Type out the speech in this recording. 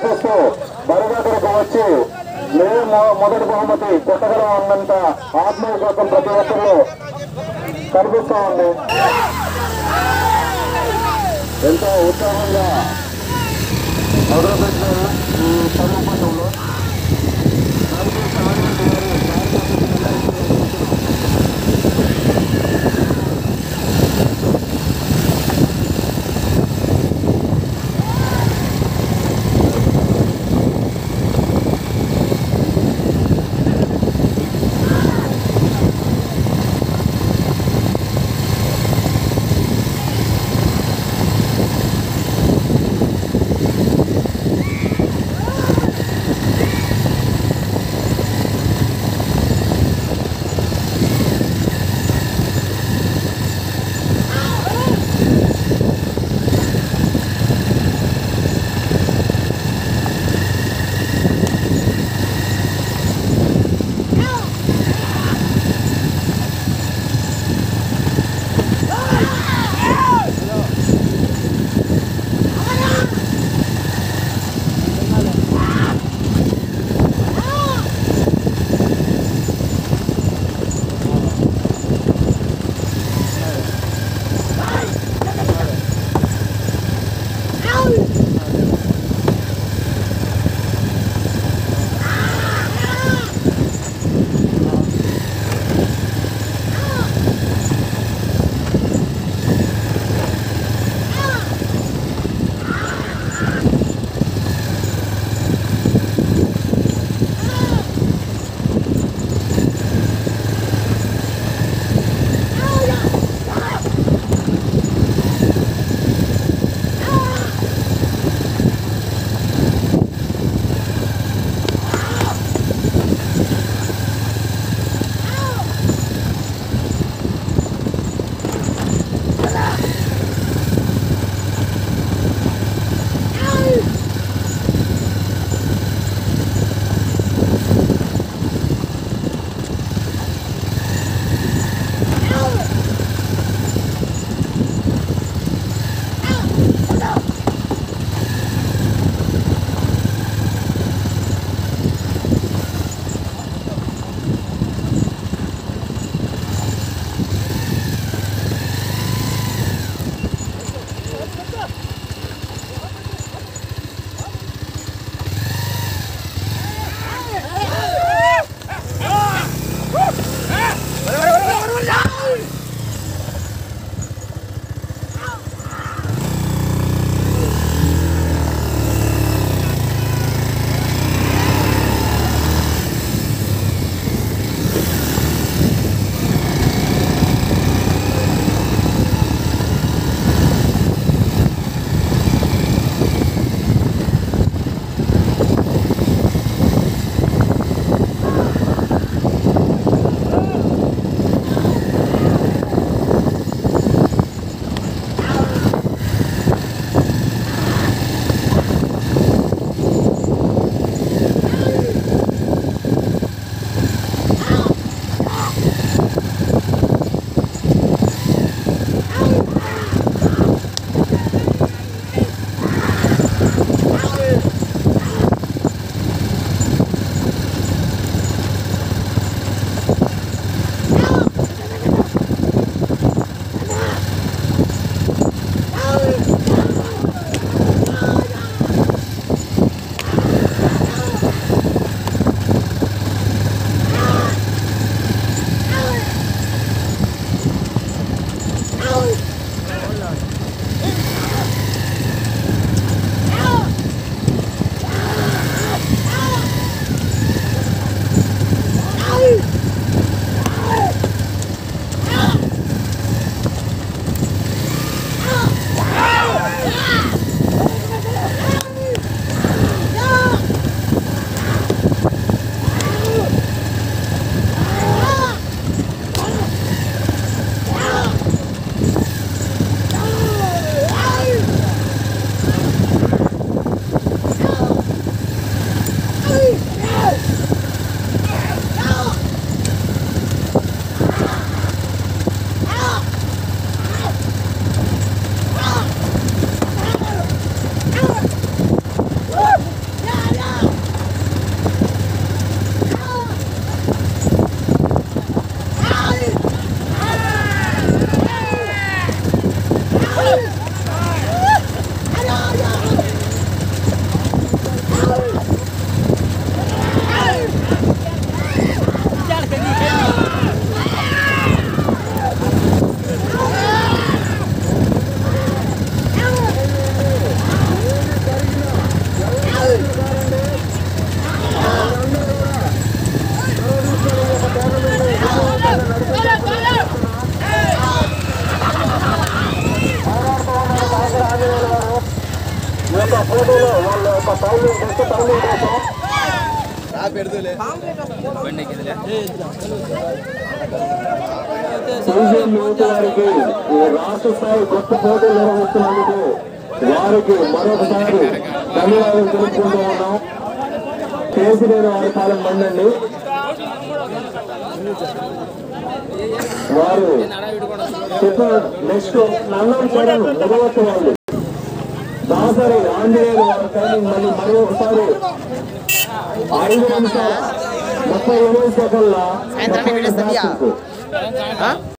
ఆశిస్తూ బరిగడకు వచ్చి మేము మొదటి బహుమతి కొట్టగలం అన్నంత ఆత్మవిశ్వాసం ప్రతి ఒక్కరిలో కనిపిస్తూ ఉంది. ఎంతో ఉత్సాహంగా మొదలుపెట్టిన ఈ పర్వపటంలో సీజన్ ఈ రాష్ట్ర స్థాయి గొప్ప పోటీలు నిర్వహిస్తున్నందుకు వారికి మరొకసారి ధన్యవాదాలు తెలుపుకుంటూ ఉన్నాం కేసీఆర్ వారి కాలం మండండి వారు నెక్స్ట్ నన్నం చేయడం నిర్వహిస్తున్నారు వాళ్ళు. దాసరి ఆంజనేయులు వారి టైమింగ్ మళ్ళీ మరి ఒకసారి ఐదు నిమిషాల ముప్పై ఎనిమిది సెకండ్ల